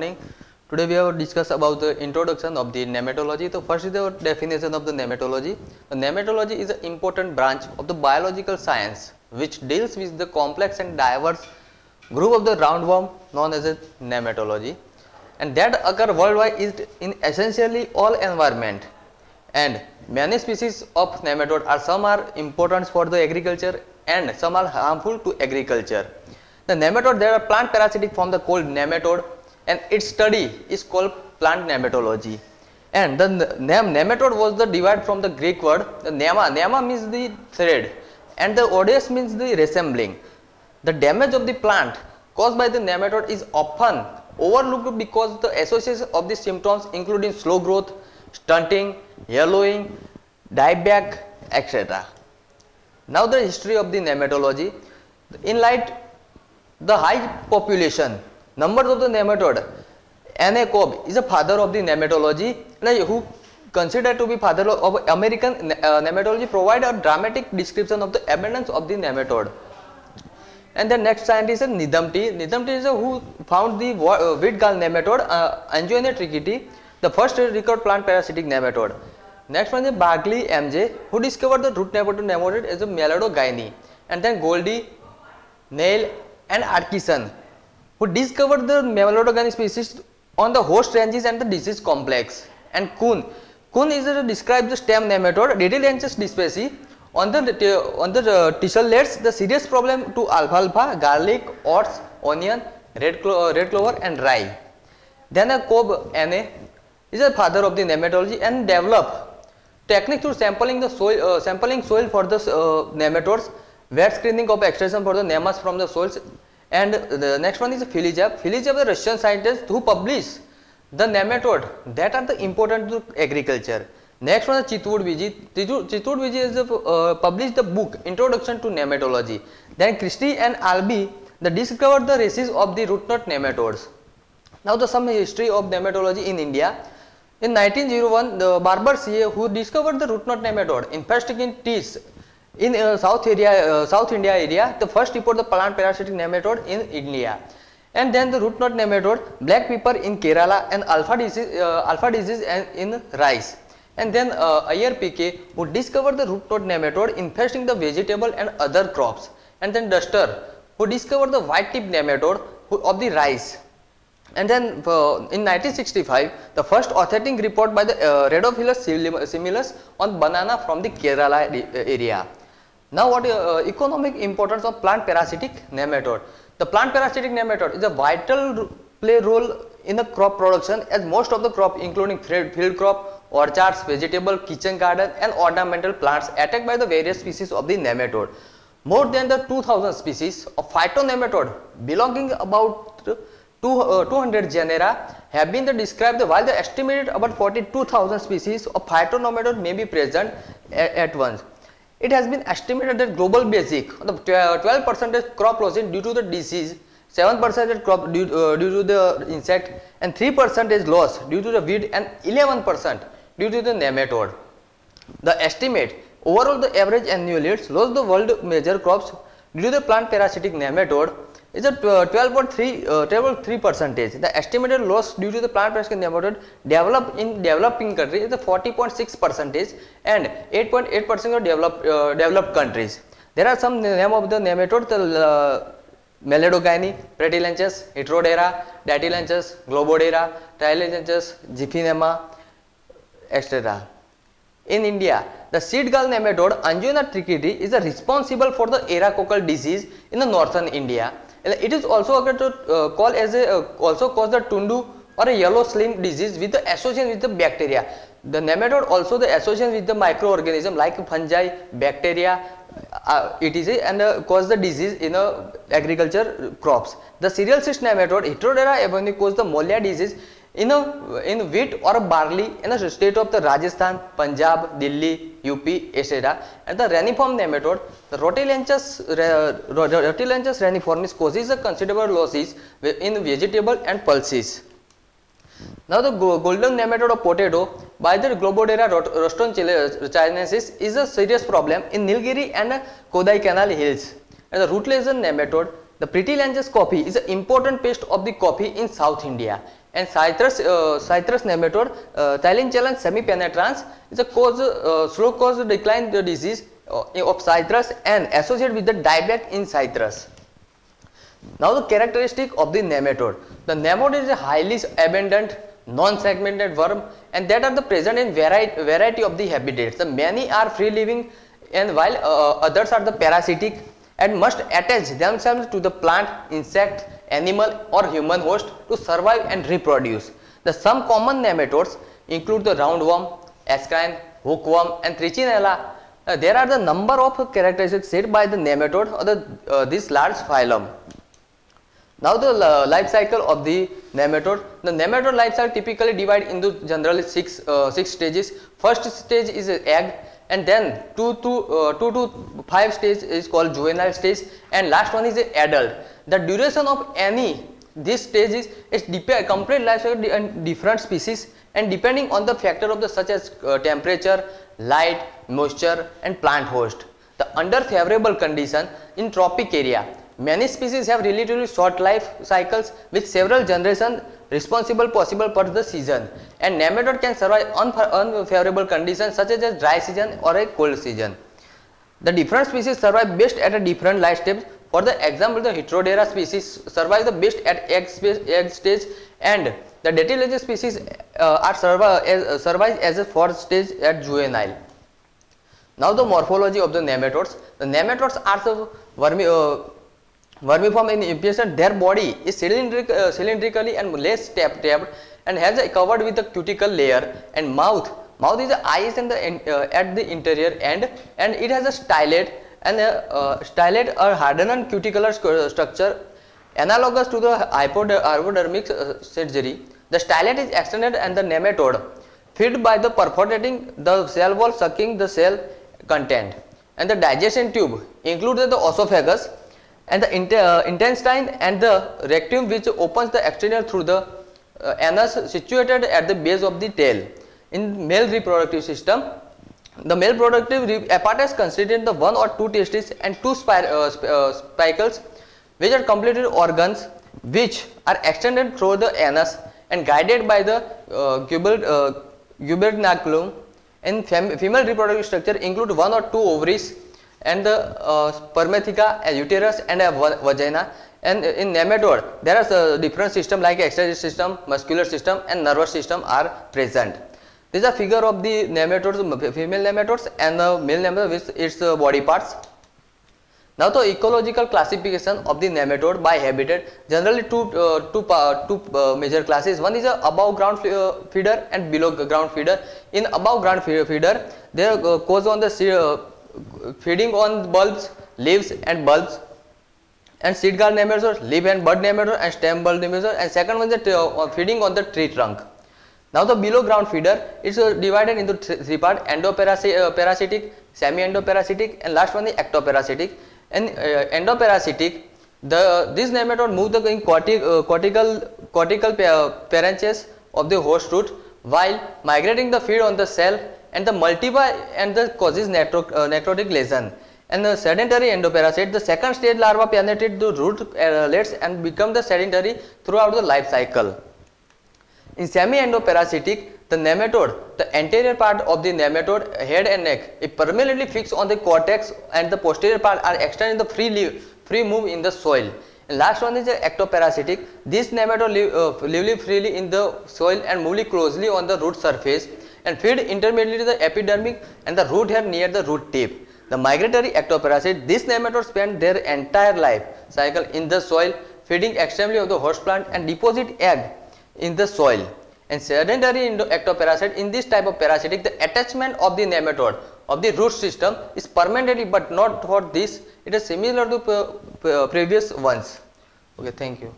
Today we have discussed about the introduction of the nematology. So first is the definition of the nematology. The nematology is an important branch of the biological science which deals with the complex and diverse group of the roundworm known as a nematology and that occur worldwide is in essentially all environment and many species of nematode are some are important for the agriculture and some are harmful to agriculture. The nematode there are plant parasitic from the called nematode and its study is called plant nematology and the name nematode was the derived from the Greek word the nema, nema means the thread and the odes means the resembling. The damage of the plant caused by the nematode is often overlooked because the association of the symptoms including slow growth, stunting, yellowing, dieback, etc. Now the history of the nematology. In light the high population, numbers of the nematode, N.A. Cobb is a father of the nematology who considered to be father of American uh, nematology provide a dramatic description of the abundance of the nematode. And the next scientist is Needham T. T is a who found the uh, wheat gall nematode, uh, Anguina tritici, the first record plant parasitic nematode. Next one is Berkeley MJ who discovered the root nematode nematode as a Meloidogyne and then Goldie, Neal and Atkinson who discovered the Meloidogyne species on the host ranges and the disease complex and Kuhn. Kuhn is a describes the stem nematode Ditylenchus species on the on the uh, tissuelets the serious problem to alfalfa, garlic, oats, onion, red, clo red clover and rye. Then a Cobb Na is a father of the nematology and develop technique through sampling the soil uh, sampling soil for the uh, nematodes, wet screening of extraction for the nemas from the soils and the next one is Filipjev. Filipjev the Russian scientist who published the nematode that are the important to agriculture. Next one is Chitwood Vijay. Chitwood Vijay is uh, published the book Introduction to Nematology. Then Christie and Albee they discovered the races of the root knot nematodes. Now the some history of nematology in India. In 1901, the Barber CA who discovered the root knot nematode infesting in teas in uh, South area, uh, South India area, the first report the plant parasitic nematode in India. And then the root knot nematode, black pepper in Kerala and ufra disease, uh, ufra disease in rice. And then uh, Ayer PK who discovered the root knot nematode infesting the vegetable and other crops. And then Dastur who discovered the white tip nematode of the rice and then uh, in 1965, the first authentic report by the uh, Radopholus similis on banana from the Kerala area. Now what uh, economic importance of plant parasitic nematode? The plant parasitic nematode is a vital play role in the crop production as most of the crop including field crop, orchards, vegetable, kitchen garden and ornamental plants attacked by the various species of the nematode. More than the 2000 species of phytonematode belonging about uh, 200 genera have been described while the estimated about 42,000 species of phytonematode may be present at, at once. It has been estimated that global basic the 12 percent crop loss due to the disease, 7 percent crop due, uh, due to the insect and 3 percent is loss due to the weed and 11 percent due to the nematode. The estimate overall the average annual yields loss the world major crops due to the plant parasitic nematode is a 12.3 uh, 12.3 percentage. The estimated loss due to the plant parasitic nematode developed in developing countries is the 40.6 percentage and 8.8 percent of developed uh, developed countries. There are some name of the nematode the uh, Pratylenchus, Heterodera, Ditylenchus, Globodera, Trilenchus, Xiphinema, etc. In India, the seed gall nematode Anguina tritici is responsible for the ear cockle disease in the northern India it is also occurred to uh, call as a uh, also cause the tundu or a yellow slim disease with the association with the bacteria. The nematode also the association with the microorganism like fungi, bacteria, uh, it is a, and uh, cause the disease in uh, agriculture crops. The cereal cyst nematode Heterodera avenae cause the molya disease in a in wheat or barley in the state of the Rajasthan, Punjab, Delhi, UP, etc. And the reniform nematode, the Rotilenchus, Rotilenchus reniformis causes a considerable losses in vegetable and pulses. Now the golden nematode of potato by the Globodera rostochiensis is a serious problem in Nilgiri and Kodaikanal hills. And the root lesion nematode, the Pratylenchus coffeae is an important pest of the coffee in South India and citrus uh, citrus nematode uh, Tylenchulus semipenetrans is a cause uh, slow cause decline the disease uh, of citrus and associated with the dieback in citrus. Now the characteristic of the nematode. The nematode is a highly abundant non-segmented worm and that are the present in variety, variety of the habitats. The many are free living and while uh, others are the parasitic and must attach themselves to the plant, insect, animal or human host to survive and reproduce. The some common nematodes include the roundworm, ascrine, hookworm and trichinella. Uh, there are the number of characteristics set by the nematode or the, uh, this large phylum. Now the uh, life cycle of the nematode. The nematode life cycle typically divide into generally six uh, six stages. First stage is egg, and then two to uh, two to five stage is called juvenile stage, and last one is adult. The duration of any this stage is is complete life cycle and different species and depending on the factor of the such as uh, temperature, light, moisture, and plant host. The under favorable condition in tropic area Many species have relatively short life cycles with several generations responsible possible per the season and nematode can survive unfavorable conditions such as a dry season or a cold season. The different species survive best at a different life stage. For the example, the Heterodera species survive the best at egg, egg stage and the Datilegia species uh, are survive as, uh, survive as a fourth stage at juvenile. Now the morphology of the nematodes. The nematodes are the vermi, uh, Vermiform in impression, their body is cylindric, uh, cylindrically and less tapped, and has a covered with a cuticle layer and mouth. Mouth is the eyes and the uh, at the interior end and it has a stylet and a uh, stylet or hardened cuticular structure analogous to the hypodermic uh, surgery. The stylet is extended and the nematode feed by the perforating the cell wall sucking the cell content and the digestion tube includes the esophagus and the uh, intestine and the rectum which opens the external through the uh, anus situated at the base of the tail. In male reproductive system, the male reproductive apparatus consists of the one or two testes and two spir uh, sp uh, which are completed organs which are extended through the anus and guided by the uh, gubernaculum. In fem female reproductive structure include one or two ovaries and the uh, spermatheca, uterus and vagina and in nematode there are uh, different system like extracellular system, muscular system and nervous system are present. This is a figure of the nematodes, female nematodes and the male nematode with its uh, body parts. Now the ecological classification of the nematode by habitat generally two uh, two, two uh, major classes one is a above ground uh, feeder and below ground feeder in above ground feeder they uh, cause on the feeding on bulbs, leaves and bulbs and seed gall nematode, leaf and bud nematode and stem bulb nematode and second one is uh, feeding on the tree trunk. Now the below ground feeder is uh, divided into th three part endoparasitic, uh, semi-endoparasitic and last one is ectoparasitic. And endoparasitic the this nematode move the cortic, cortical cortical parenchyma of the host root while migrating the feed on the cell and the multiply and the causes necro, uh, necrotic lesion. And the sedentary endoparasite the second stage larva penetrate the root uh, and become the sedentary throughout the life cycle. In semi endoparasitic the nematode the anterior part of the nematode head and neck is permanently fixed on the cortex and the posterior part are extended in the free free move in the soil. And last one is the ectoparasitic. This nematode live, uh, live freely in the soil and move closely on the root surface and feed intermediately to the epidermic and the root hair near the root tip. The migratory ectoparasite, these nematodes spend their entire life cycle in the soil, feeding extremely of the host plant and deposit egg in the soil. And sedentary ectoparasite, in this type of parasitic, the attachment of the nematode of the root system is permanently but not for this, it is similar to previous ones. Okay, thank you.